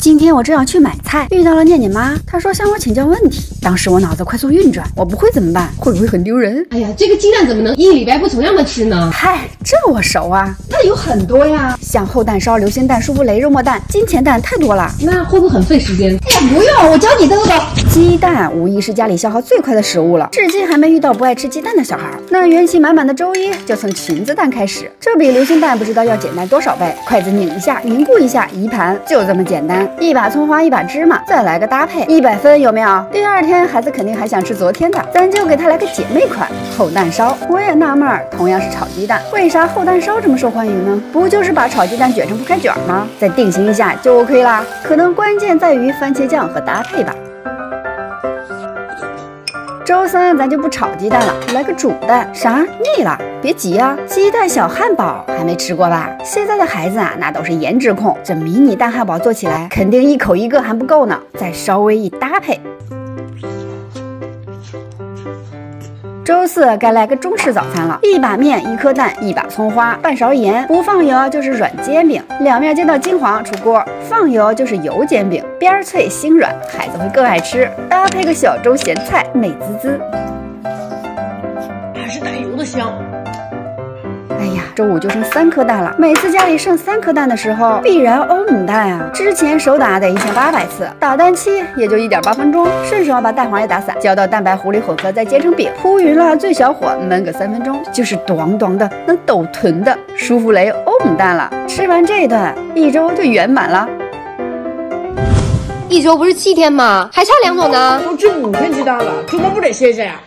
今天我正要去买菜，遇到了念念妈，她说向我请教问题。当时我脑子快速运转，我不会怎么办？会不会很丢人？哎呀，这个鸡蛋怎么能一礼拜不重样的吃呢？嗨，这我熟啊，那有很多呀，像厚蛋烧、流心蛋、舒芙蕾、肉末蛋、金钱蛋，太多了。那会不会很费时间？哎呀，不用，我教你这个吧。鸡蛋无疑是家里消耗最快的食物了，至今还没遇到不爱吃鸡蛋的小孩。那元气满满的周一就从裙子蛋开始，这比流心蛋不知道要简单多少倍。筷子拧一下，凝固一下，一盘，就这么简单。一把葱花，一把芝麻，再来个搭配，一百分有没有？第二天孩子肯定还想吃昨天的，咱就给他来个姐妹款厚蛋烧。我也纳闷儿，同样是炒鸡蛋，为啥厚蛋烧这么受欢迎呢？不就是把炒鸡蛋卷成铺开卷吗？再定型一下就 OK 啦。可能关键在于番茄酱和搭配吧。周三咱就不炒鸡蛋了，来个煮蛋。啥？腻了？别急啊，鸡蛋小汉堡还没吃过吧？现在的孩子啊，那都是颜值控，这迷你蛋汉堡做起来肯定一口一个还不够呢，再稍微一搭配。周四该来个中式早餐了，一把面，一颗蛋，一把葱花，半勺盐，不放油就是软煎饼，两面煎到金黄出锅，放油就是油煎饼，边脆心软，孩子会更爱吃。搭配个小粥咸菜，美滋滋。还是奶油的香。周五就剩三颗蛋了。每次家里剩三颗蛋的时候，必然欧姆蛋啊！之前手打得一千八百次，打蛋期也就一点八分钟，顺手把蛋黄也打散，浇到蛋白糊里混合，再煎成饼，铺匀了，最小火焖个三分钟，就是短短的能抖臀的舒芙蕾欧姆蛋了。吃完这一顿，一周就圆满了。一周不是七天吗？还差两种呢。都吃五天鸡蛋了，怎么不得歇歇呀？